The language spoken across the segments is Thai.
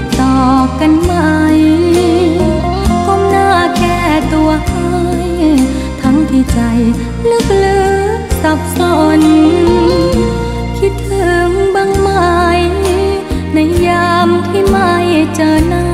ติดต่อกันไหมก้มหน้าแค่ตัวให้ทั้งที่ใจลึกๆสับสน คิดถึงบางไหม ในยามที่ไม่เจอหน้า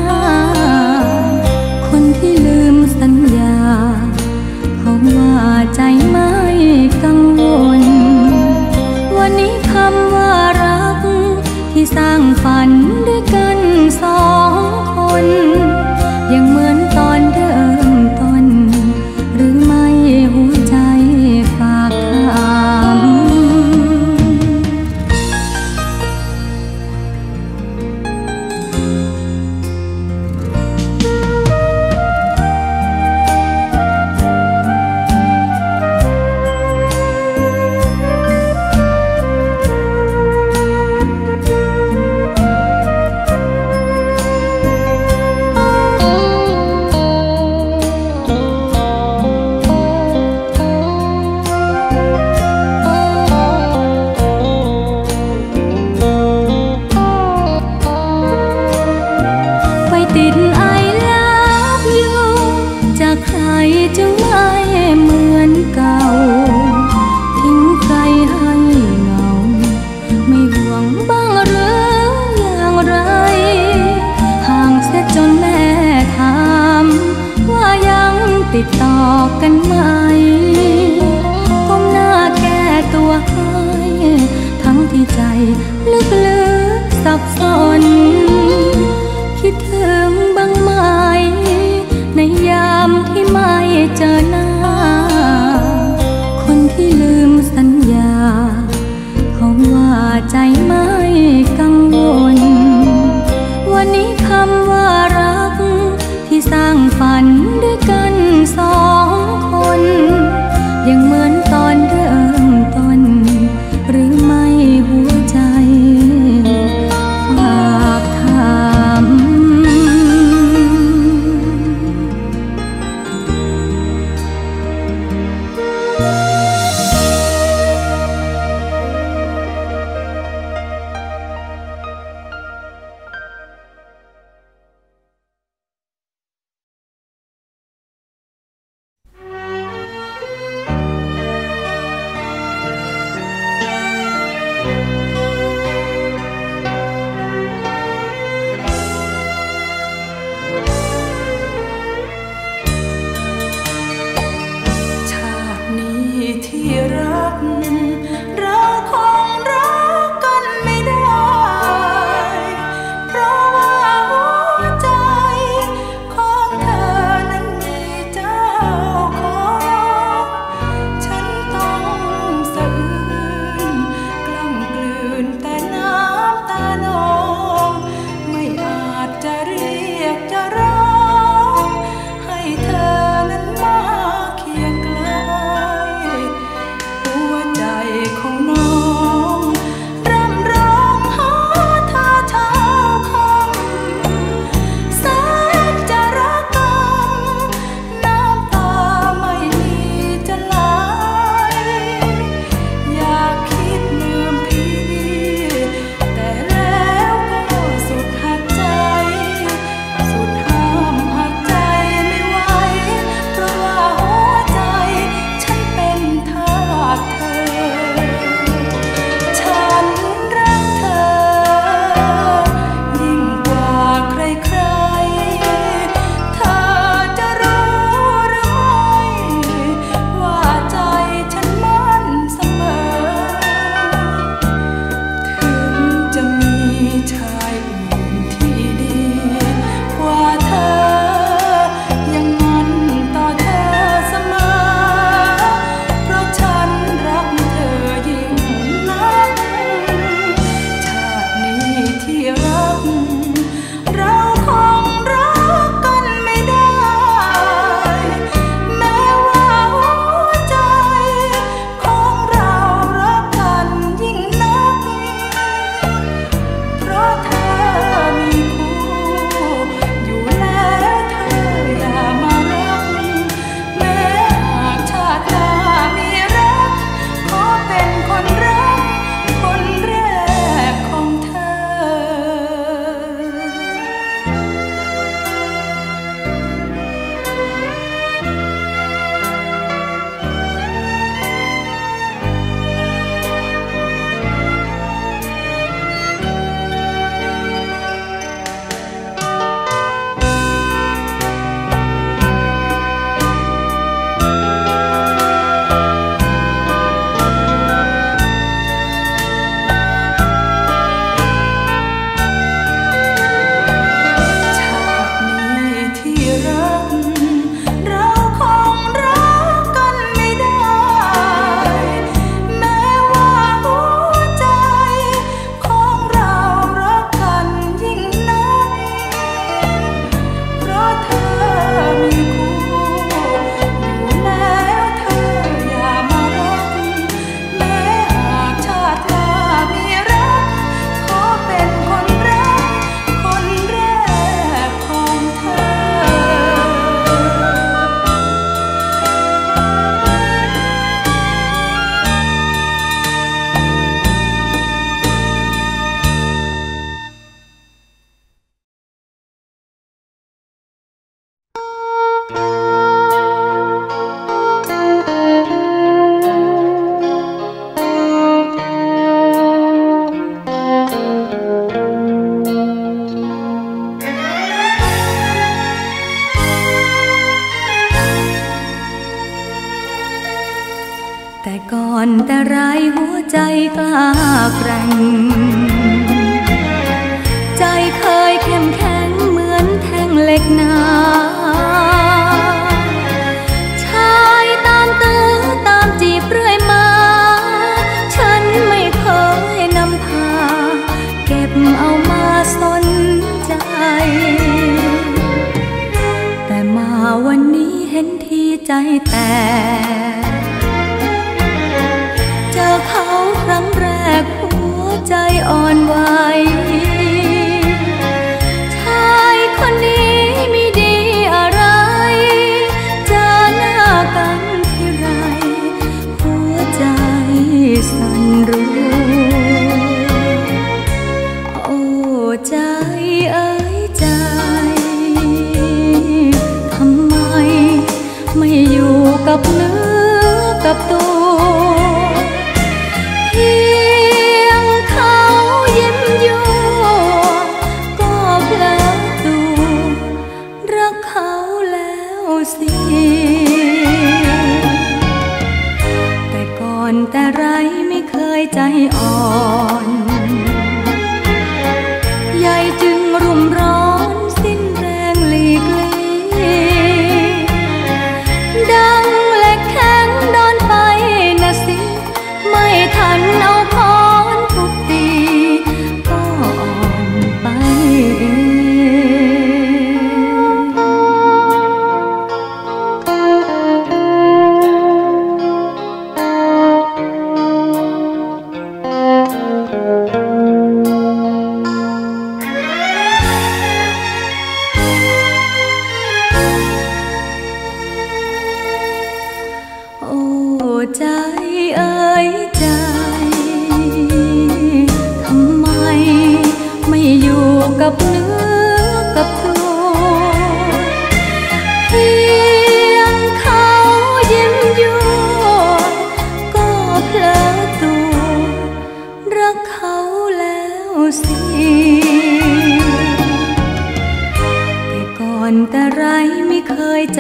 อ่อนไหว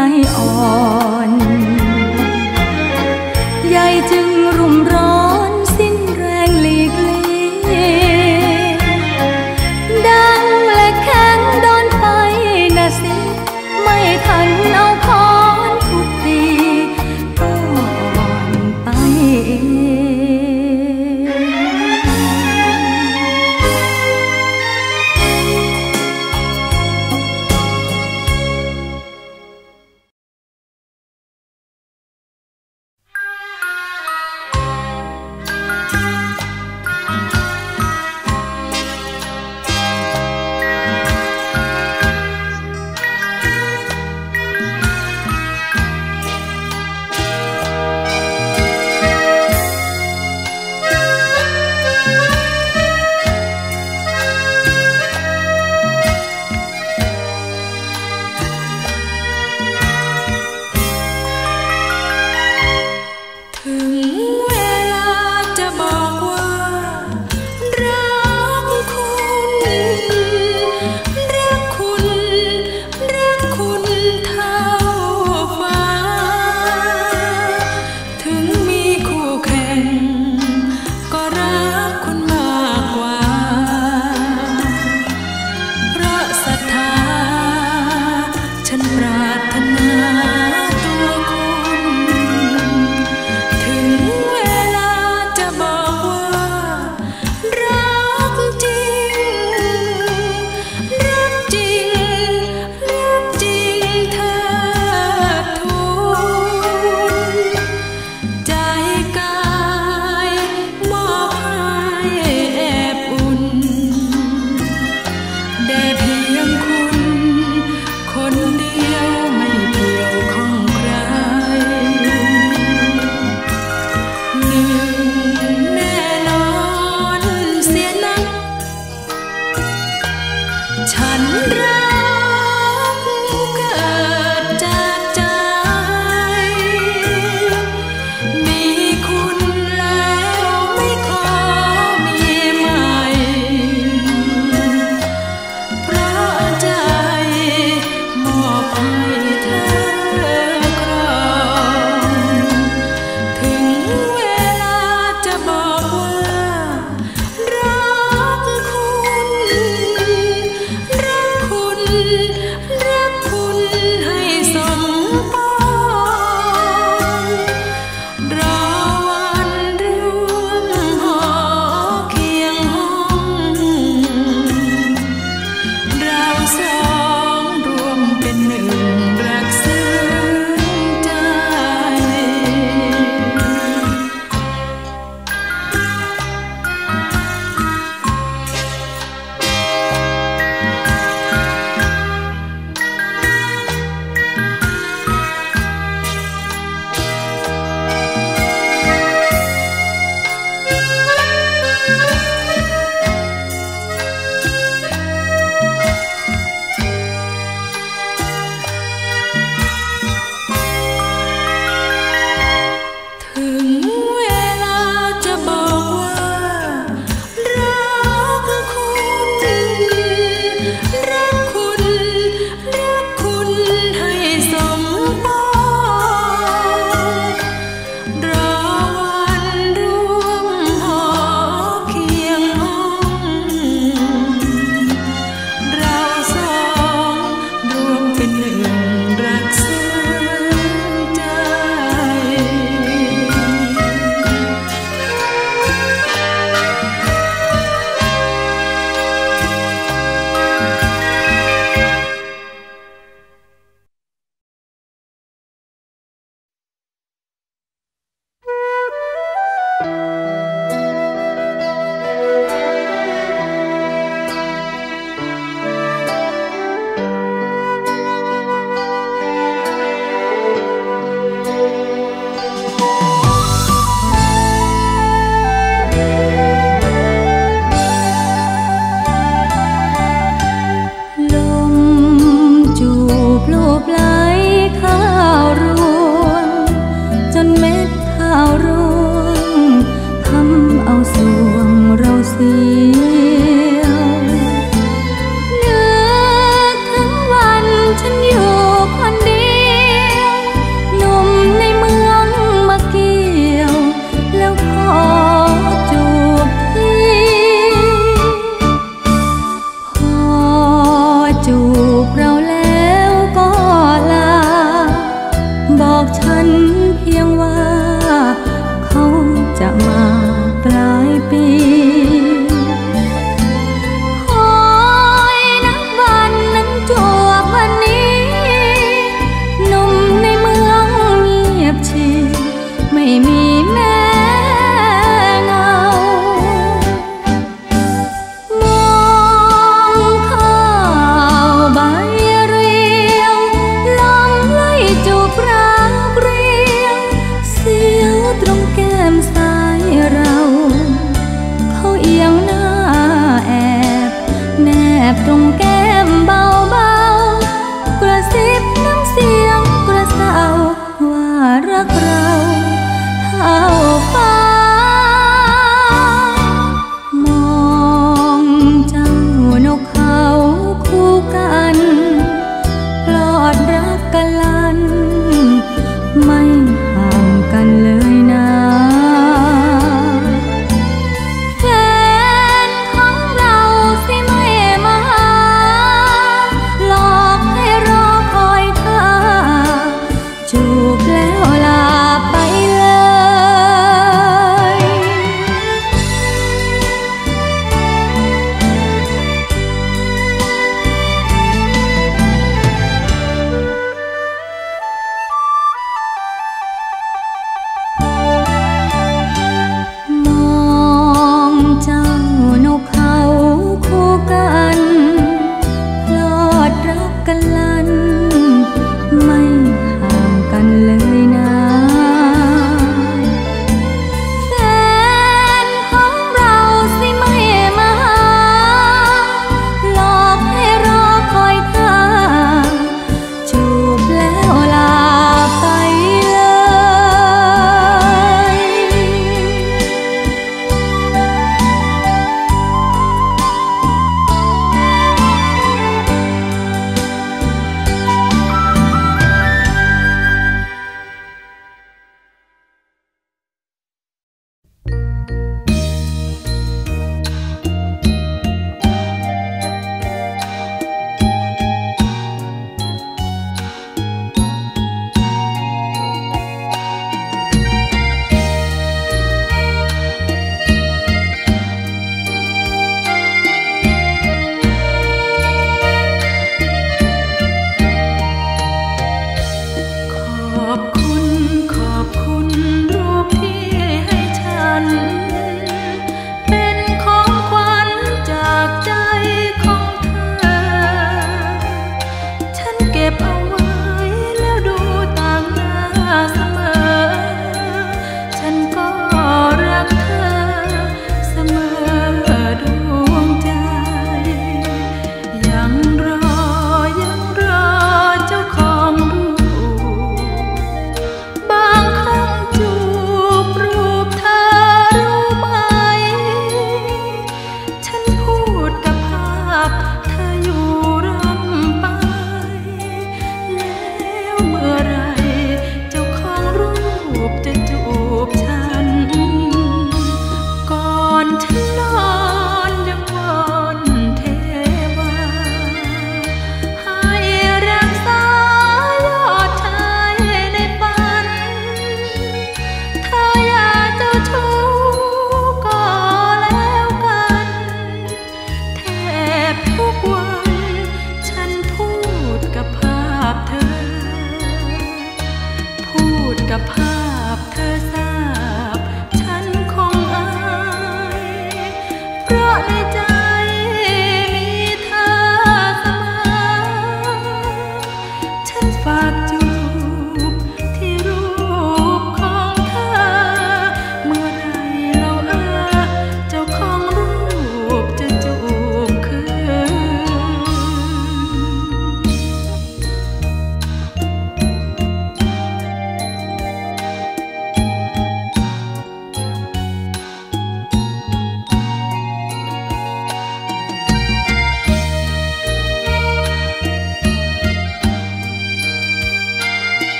อ่อ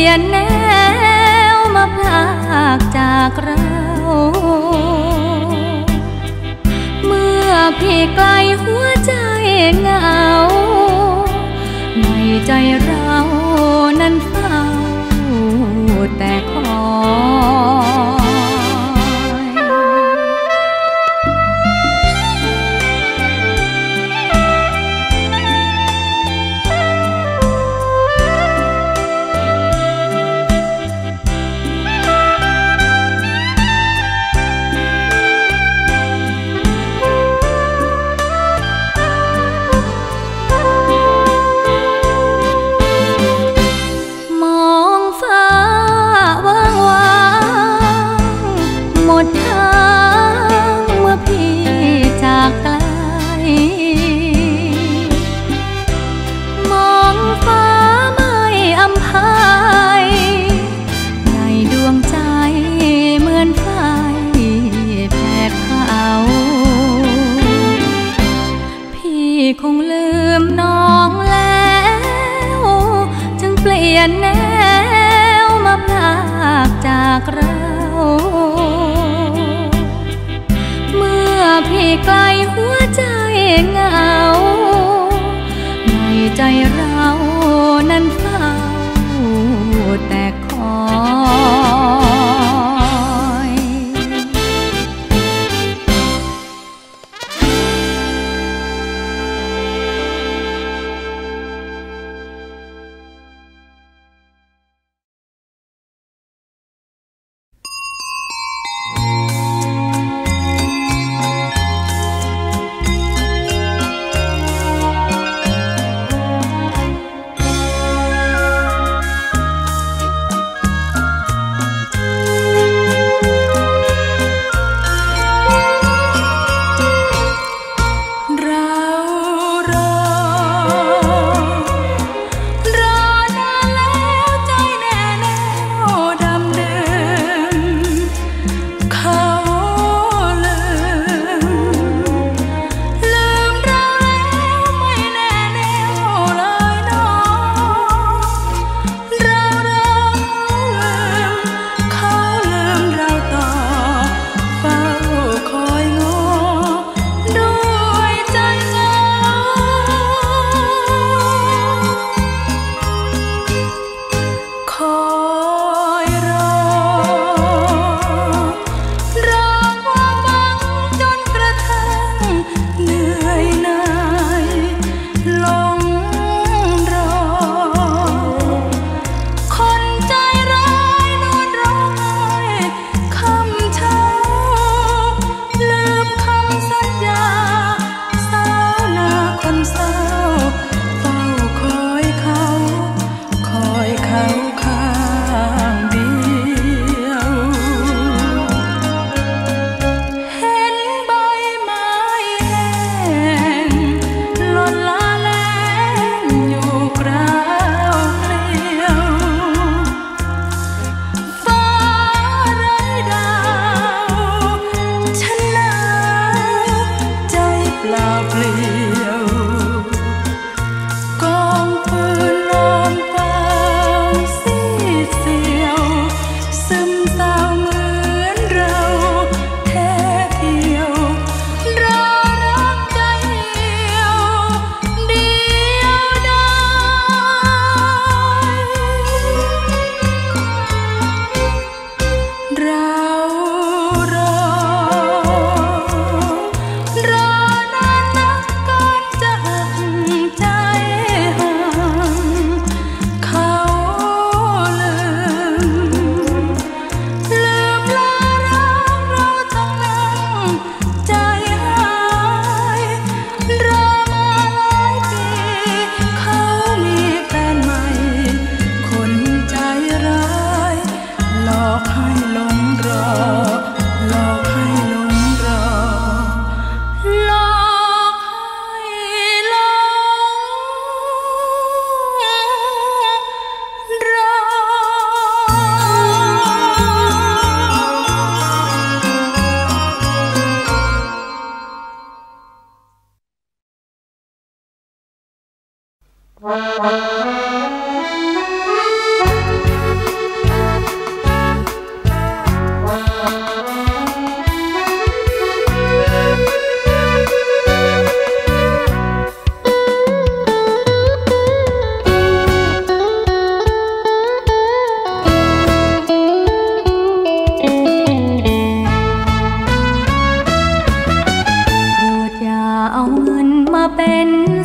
ลี่ยนแนวมาพลากจากเรา เมื่อพี่ไกลหัวใจเหงา ในใจเรา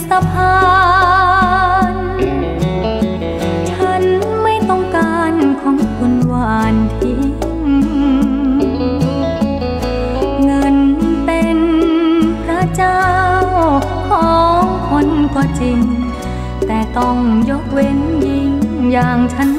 สะพานฉันไม่ต้องการของคุณหวานทิ้งเงินเป็นพระเจ้าของคนก็จริง แต่ต้องยกเว้นยิงอย่างฉัน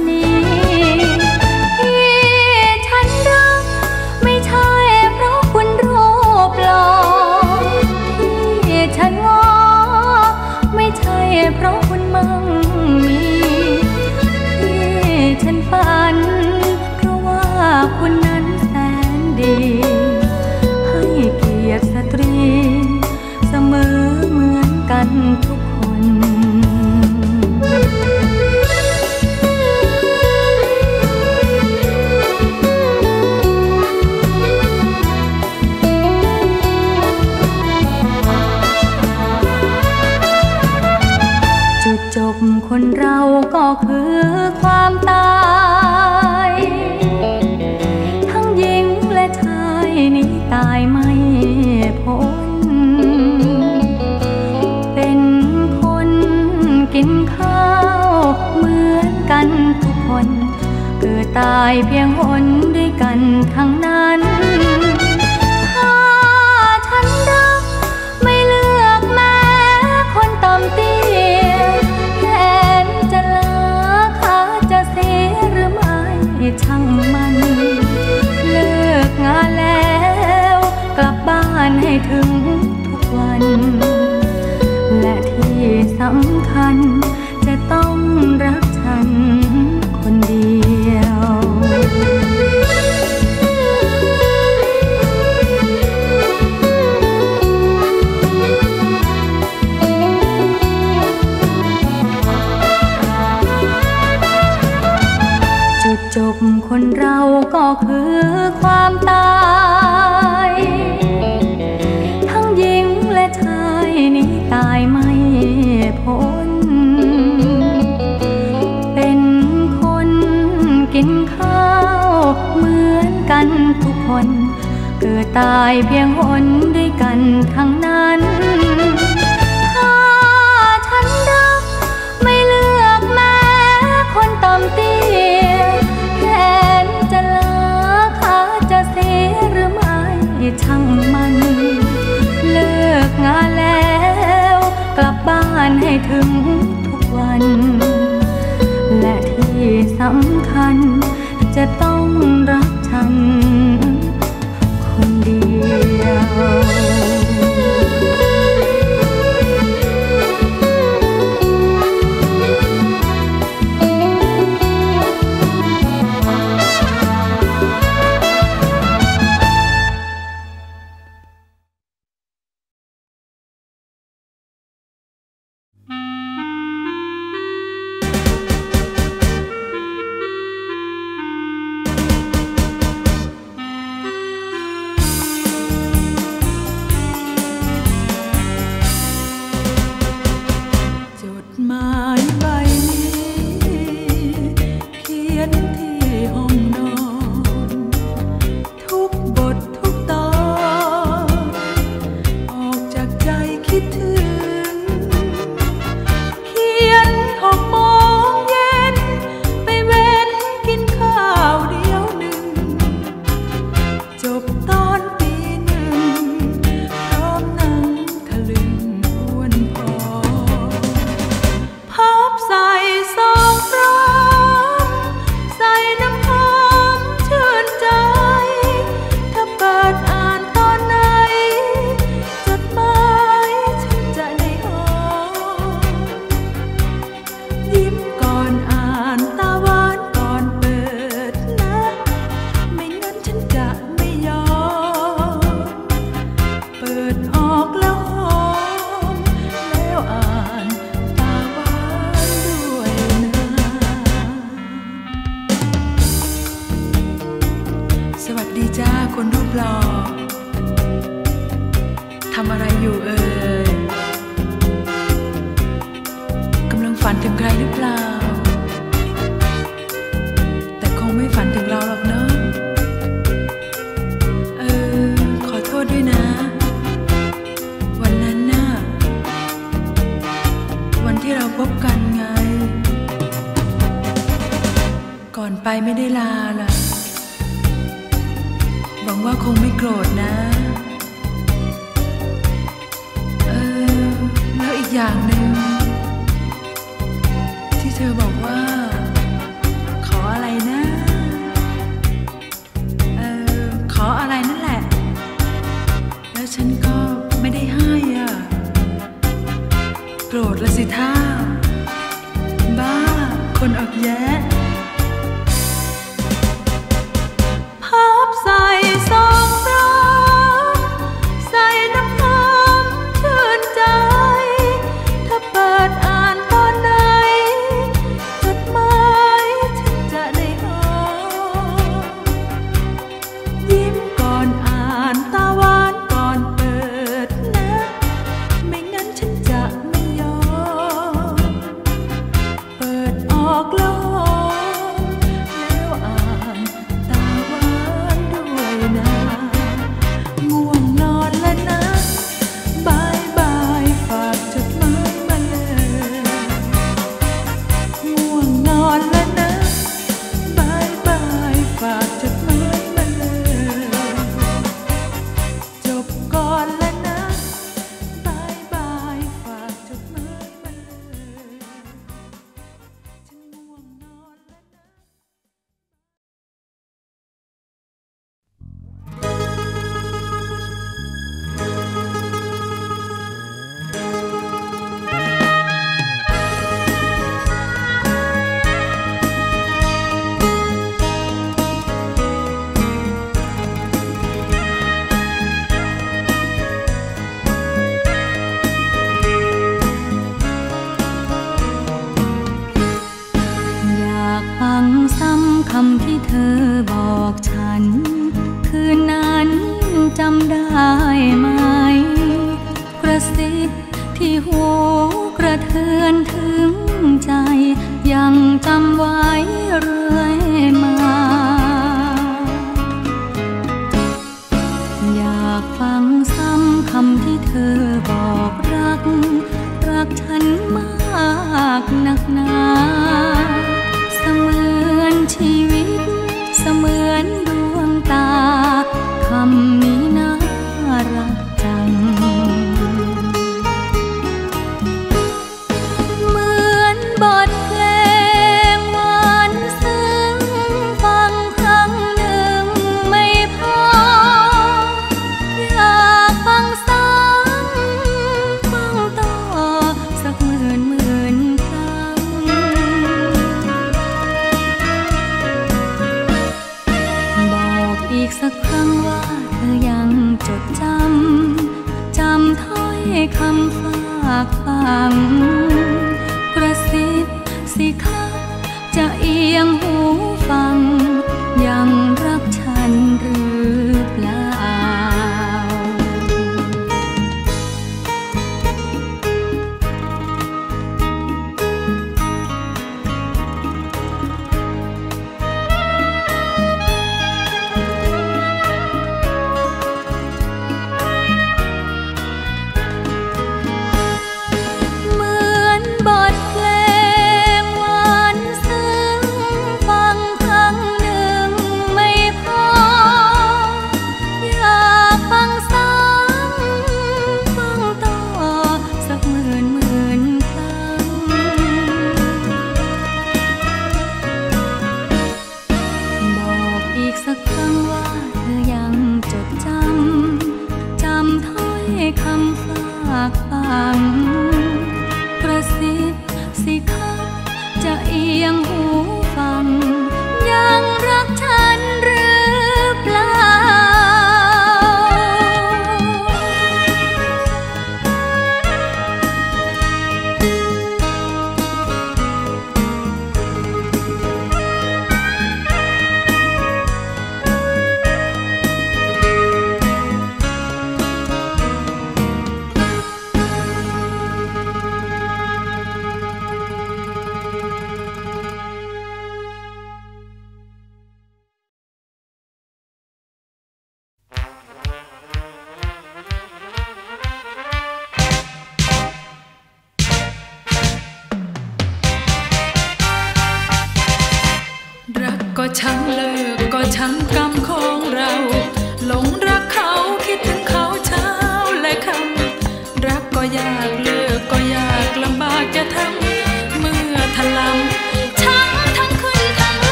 ตายเพียงหนด้วยกันทั้งนั้นถ้าฉันรักไม่เลือกแม้คนต่ำตี้แทนจะลาขาจะเสียหรือไม่ช่างมัน เลิกงานแล้ว กลับบ้านให้ถึงทุกวัน และที่สำคัญจะต้องรัก ตายเพียงหนด้วยกันครั้งนั้นถ้าฉันรักไม่เลือกแม้คนต่ำตี้แขนจะลาขาจะเสียหรือไม่ช่างมัน เลิกงานแล้ว กลับบ้านให้ถึงทุกวัน และที่สำคัญ en ti.